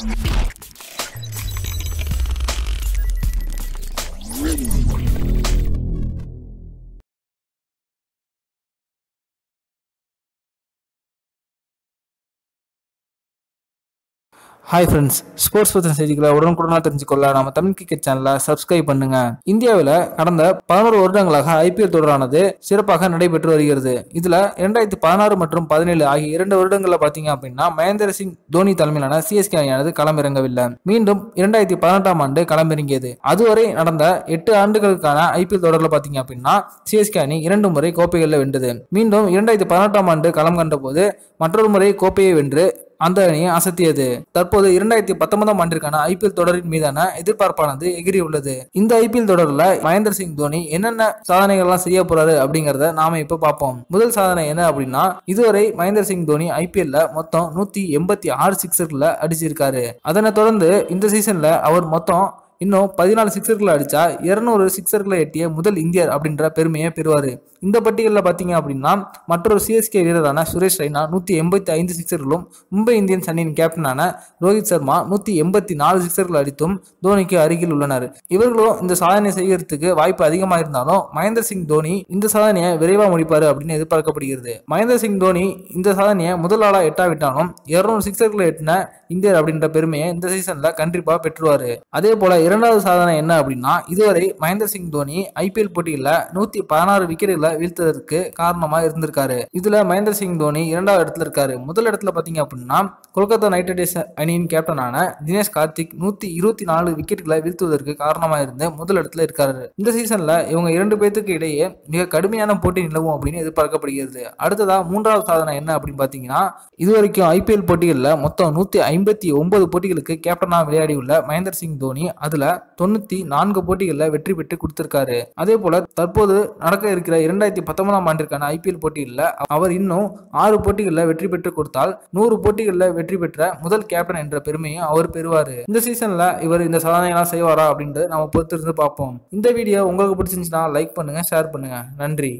Thank you. Hi friends sports பற்றின செய்திகளை உடனுக்குடனாக தெரிஞ்சுக்கொள்ள நம்ம தமிழ் கிரிக்கெட் சேனலை சப்ஸ்கிரைப் பண்ணுங்க. இந்தியாவில் கடந்த பதினோரு வருடங்களாக ஐபிஎல் தொடரானது சிறப்பாக நடைபெற்று வருகிறது. இதில் இரண்டாயிரத்தி பதினாறு மற்றும் பதினேழு ஆகிய இரண்டு வருடங்களில் பார்த்தீங்க அப்படின்னா மகேந்திர சிங் தோனி தலைமையிலான சிஎஸ்கே அணியானது களமிறங்கவில்லை. மீண்டும் இரண்டாயிரத்தி பதினெட்டாம் ஆண்டு களமிறங்கியது. அதுவரை நடந்த எட்டு ஆண்டுகளுக்கான ஐபிஎல் தொடரில் பார்த்தீங்க அப்படின்னா சிஎஸ்கே அணி இரண்டு முறை கோப்பைகளில் வென்றது. மீண்டும் இரண்டாயிரத்தி பதினெட்டாம் ஆண்டு களம் கண்டபோது மற்றொரு முறை கோப்பையை வென்று அந்த அணியை அசத்தியது. தற்போது இரண்டாயிரத்தி பத்தொன்பதாம் ஆண்டிற்கான ஐபிஎல் தொடரின் மீதான எதிர்பார்ப்பானது எகிரியுள்ளது. இந்த ஐபிஎல் தொடரில் மகேந்திர சிங் தோனி என்னென்ன சாதனைகள்லாம் செய்ய போறாரு அப்படிங்கறத நாம இப்ப பார்ப்போம். முதல் சாதனை என்ன அப்படின்னா இதுவரை மகேந்திர சிங் தோனி ஐபிஎல்ல மொத்தம் நூத்தி எண்பத்தி ஆறு சிக்ஸர்ல அடிச்சிருக்காரு. அதனை தொடர்ந்து இந்த சீசன்ல அவர் மொத்தம் இன்னும் பதினாலு சிக்ஸர்களை அடிச்சா இருநூறு சிக்ஸர்களை எட்டிய முதல் இந்தியர் அப்படின்ற பெருமையை பெறுவார். இந்த பட்டியலில் பார்த்தீங்க அப்படின்னா மற்றொரு சிஎஸ்கே வீரரான சுரேஷ் ரெய்னா நூற்றி எண்பத்தி ஐந்து சிக்ஸர்களும் மும்பை இந்தியன்ஸ் அணியின் கேப்டனான ரோஹித் சர்மா நூற்றி எண்பத்தி நாலு சிக்ஸர்கள் அடித்தும் தோனிக்கு அருகில் உள்ளனர். இவர்களும் இந்த சாதனை செய்கிறதுக்கு வாய்ப்பு அதிகமாக இருந்தாலும் மகேந்திர சிங் தோனி இந்த சாதனையை விரைவாக முடிப்பார் அப்படின்னு எதிர்பார்க்கப்படுகிறது. மகேந்திர சிங் தோனி இந்த சாதனையை முதல் ஆளாக எட்டாவிட்டாலும் இருநூறு சிக்ஸர்களை எட்டின இந்தியர் அப்படின்ற பெருமையை இந்த சீசனில் கண்டிப்பாக பெற்றுவார். அதே போல இரண்டாவது சாதனை என்ன அப்படின்னா இதுவரை மகேந்திர சிங் தோனி ஐபிஎல் போட்டியில் நூற்றி பதினாறு விக்கெட்டுகளை வீழ்த்ததற்கு காரணமா இருந்திருக்காரு. இதுல மகேந்திர சிங் தோனி இரண்டாவது இடத்துல இருக்காரு. முதல் இடத்துல பாத்தீங்க அப்படின்னா கொல்கத்தா நைட் ரைடர்ஸ் அணியின் கேப்டனான தினேஷ் கார்த்திக் நூத்தி இருபத்தி நாலு விக்கெட்டுகளை வீழ்த்துவதற்கு காரணமா இருந்து முதல் இடத்துல இருக்காரு. இந்த சீசன்ல இவங்க இரண்டு பேத்துக்கு இடையே மிக கடுமையான போட்டி நிலவும் அப்படின்னு எதிர்பார்க்கப்படுகிறது. அடுத்ததா மூன்றாவது சாதனை என்ன அப்படின்னு பாத்தீங்கன்னா இதுவரைக்கும் ஐபிஎல் போட்டிகளில் மொத்தம் நூத்தி ஐம்பத்தி ஒன்பது போட்டிகளுக்கு கேப்டனாக விளையாடியுள்ள மகேந்திர சிங் தோனி அதுல தொண்ணூத்தி நான்கு போட்டிகளில் வெற்றி பெற்று கொடுத்திருக்காரு. அதே போல தற்போது நடக்க இருக்கிற இரண்டு இரண்டாயிரத்தி பத்தொன்பதாம் ஆண்டிற்கான ஐபிஎல் போட்டிகளில் அவர் இன்னும் ஆறு போட்டிகளில் வெற்றி பெற்று கொடுத்தால் நூறு போட்டிகளில் வெற்றி பெற்ற முதல் கேப்டன் என்ற பெருமையும் அவர் பெறுவார். இந்த சீசன்ல இவர் இந்த சாதனையெல்லாம் செய்வாரா அப்படின்ட்டு நம்ம பொறுத்திருந்து பார்ப்போம். இந்த வீடியோ உங்களுக்கு பிடிச்சிருந்துச்சுன்னா லைக் பண்ணுங்க ஷேர் பண்ணுங்க. நன்றி.